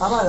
ます。